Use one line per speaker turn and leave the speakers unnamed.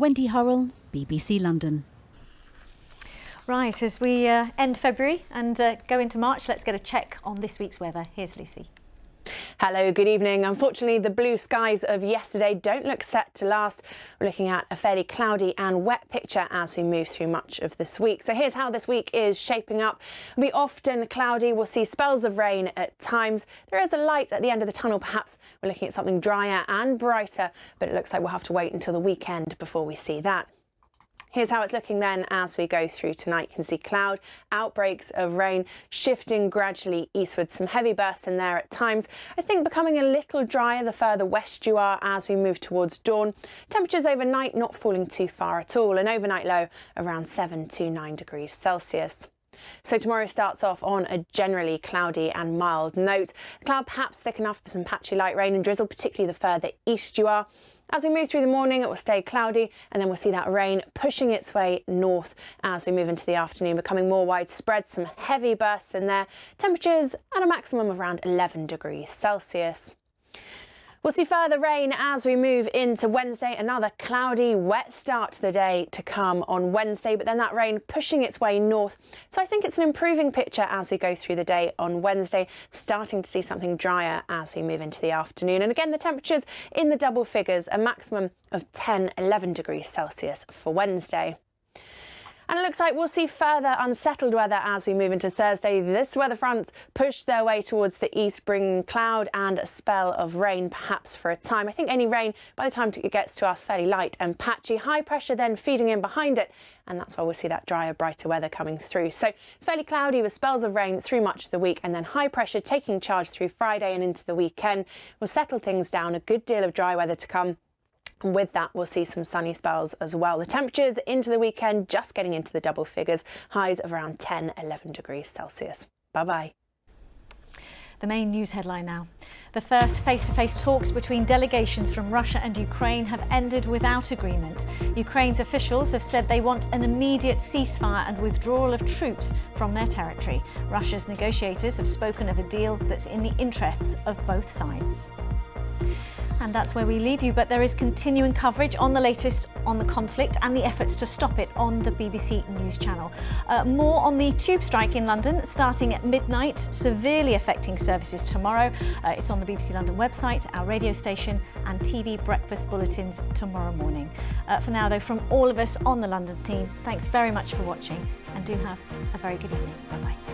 Wendy Hurrell, BBC London.
Right, as we uh, end February and uh, go into March, let's get a check on this week's weather. Here's Lucy.
Hello, good evening. Unfortunately, the blue skies of yesterday don't look set to last. We're looking at a fairly cloudy and wet picture as we move through much of this week. So here's how this week is shaping up. Be often cloudy. We'll see spells of rain at times. There is a light at the end of the tunnel, perhaps. We're looking at something drier and brighter, but it looks like we'll have to wait until the weekend before we see that. Here's how it's looking then as we go through tonight. You can see cloud, outbreaks of rain shifting gradually eastward. Some heavy bursts in there at times. I think becoming a little drier the further west you are as we move towards dawn. Temperatures overnight not falling too far at all. An overnight low around 7 to 9 degrees Celsius. So tomorrow starts off on a generally cloudy and mild note. The cloud perhaps thick enough for some patchy light rain and drizzle, particularly the further east you are. As we move through the morning, it will stay cloudy and then we'll see that rain pushing its way north as we move into the afternoon, becoming more widespread. Some heavy bursts in there. Temperatures at a maximum of around 11 degrees Celsius. We'll see further rain as we move into Wednesday. Another cloudy, wet start to the day to come on Wednesday, but then that rain pushing its way north. So I think it's an improving picture as we go through the day on Wednesday, starting to see something drier as we move into the afternoon. And again, the temperatures in the double figures, a maximum of 10, 11 degrees Celsius for Wednesday. And it looks like we'll see further unsettled weather as we move into Thursday. This weather fronts push their way towards the east, bringing cloud and a spell of rain, perhaps for a time. I think any rain, by the time it gets to us, fairly light and patchy. High pressure then feeding in behind it, and that's why we'll see that drier, brighter weather coming through. So it's fairly cloudy with spells of rain through much of the week, and then high pressure taking charge through Friday and into the weekend. We'll settle things down, a good deal of dry weather to come. And with that, we'll see some sunny spells as well. The temperatures into the weekend just getting into the double figures, highs of around 10, 11 degrees Celsius. Bye bye.
The main news headline now. The first face-to-face -face talks between delegations from Russia and Ukraine have ended without agreement. Ukraine's officials have said they want an immediate ceasefire and withdrawal of troops from their territory. Russia's negotiators have spoken of a deal that's in the interests of both sides. And that's where we leave you. But there is continuing coverage on the latest on the conflict and the efforts to stop it on the BBC News Channel. Uh, more on the tube strike in London starting at midnight, severely affecting services tomorrow. Uh, it's on the BBC London website, our radio station, and TV breakfast bulletins tomorrow morning. Uh, for now, though, from all of us on the London team, thanks very much for watching and do have a very good evening. Bye bye.